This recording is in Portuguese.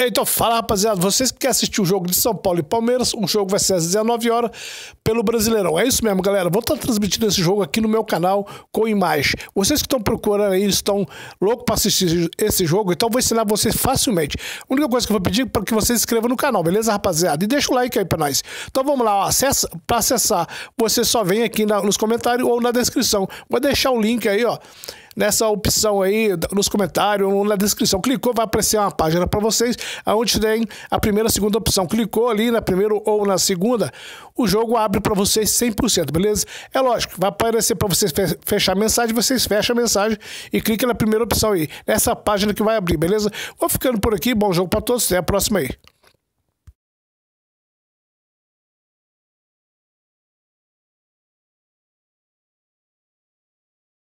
Então, fala rapaziada, vocês que querem assistir o jogo de São Paulo e Palmeiras, o jogo vai ser às 19 horas pelo Brasileirão. É isso mesmo, galera. Vou estar transmitindo esse jogo aqui no meu canal com imagem. Vocês que estão procurando aí, estão loucos para assistir esse jogo, então vou ensinar vocês facilmente. A única coisa que eu vou pedir é para que você se inscreva no canal, beleza, rapaziada? E deixa o like aí para nós. Então vamos lá, acessa, para acessar, você só vem aqui na, nos comentários ou na descrição. Vou deixar o link aí, ó nessa opção aí, nos comentários na descrição. Clicou, vai aparecer uma página para vocês, onde tem a primeira segunda opção. Clicou ali na primeira ou na segunda, o jogo abre para vocês 100%, beleza? É lógico, vai aparecer para vocês fechar a mensagem, vocês fecham a mensagem e clica na primeira opção aí, nessa página que vai abrir, beleza? Vou ficando por aqui, bom jogo para todos, até a próxima aí.